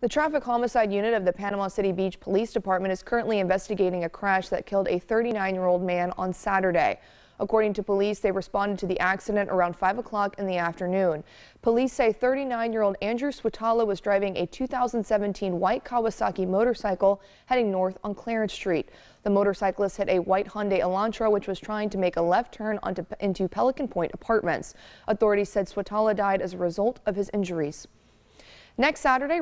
The traffic homicide unit of the Panama City Beach Police Department is currently investigating a crash that killed a 39-year-old man on Saturday. According to police, they responded to the accident around 5 o'clock in the afternoon. Police say 39-year-old Andrew Switala was driving a 2017 white Kawasaki motorcycle heading north on Clarence Street. The motorcyclist hit a white Hyundai Elantra, which was trying to make a left turn onto, into Pelican Point Apartments. Authorities said Switala died as a result of his injuries. Next Saturday,